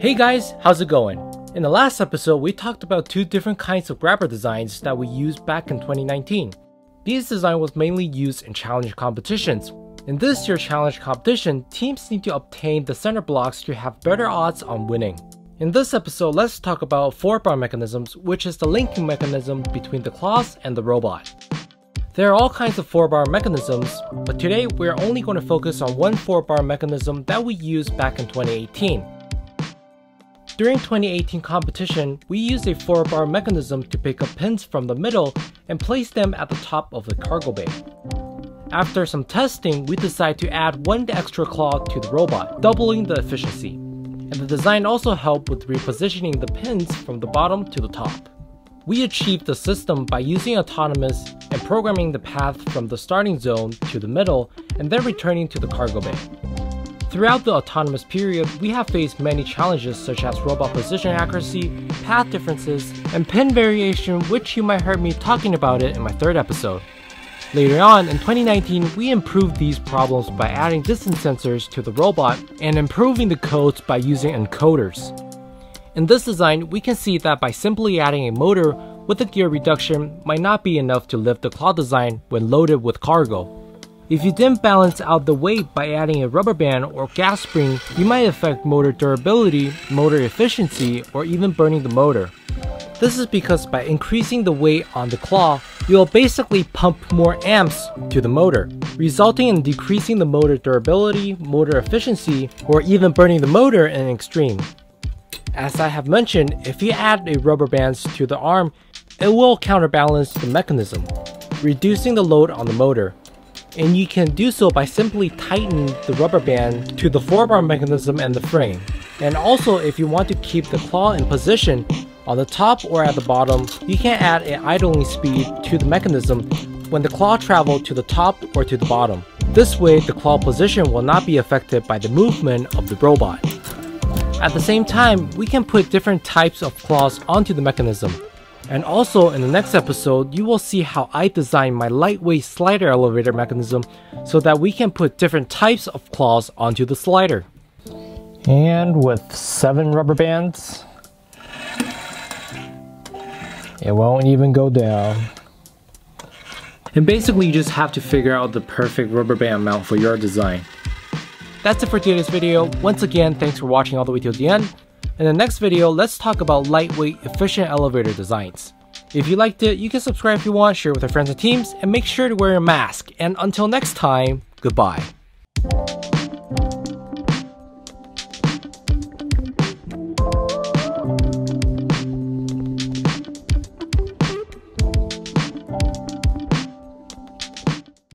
Hey guys, how's it going? In the last episode, we talked about two different kinds of grabber designs that we used back in 2019. These designs was mainly used in challenge competitions. In this year's challenge competition, teams need to obtain the center blocks to have better odds on winning. In this episode, let's talk about 4-bar mechanisms, which is the linking mechanism between the claws and the robot. There are all kinds of 4-bar mechanisms, but today we're only going to focus on one 4-bar mechanism that we used back in 2018. During 2018 competition, we used a 4-bar mechanism to pick up pins from the middle and place them at the top of the cargo bay. After some testing, we decided to add one extra claw to the robot, doubling the efficiency. And the design also helped with repositioning the pins from the bottom to the top. We achieved the system by using Autonomous and programming the path from the starting zone to the middle and then returning to the cargo bay. Throughout the autonomous period, we have faced many challenges such as robot position accuracy, path differences, and pin variation which you might heard me talking about it in my third episode. Later on, in 2019, we improved these problems by adding distance sensors to the robot and improving the codes by using encoders. In this design, we can see that by simply adding a motor with a gear reduction might not be enough to lift the claw design when loaded with cargo. If you didn't balance out the weight by adding a rubber band or gas spring, you might affect motor durability, motor efficiency, or even burning the motor. This is because by increasing the weight on the claw, you'll basically pump more amps to the motor, resulting in decreasing the motor durability, motor efficiency, or even burning the motor in extreme. As I have mentioned, if you add a rubber band to the arm, it will counterbalance the mechanism, reducing the load on the motor and you can do so by simply tightening the rubber band to the 4-bar mechanism and the frame. And also if you want to keep the claw in position on the top or at the bottom, you can add an idling speed to the mechanism when the claw travels to the top or to the bottom. This way the claw position will not be affected by the movement of the robot. At the same time, we can put different types of claws onto the mechanism and also in the next episode, you will see how I designed my lightweight slider elevator mechanism so that we can put different types of claws onto the slider. And with seven rubber bands, it won't even go down. And basically you just have to figure out the perfect rubber band mount for your design. That's it for today's video. Once again, thanks for watching all the way till the end. In the next video, let's talk about lightweight, efficient elevator designs. If you liked it, you can subscribe if you want, share with your friends and teams, and make sure to wear a mask. And until next time, goodbye.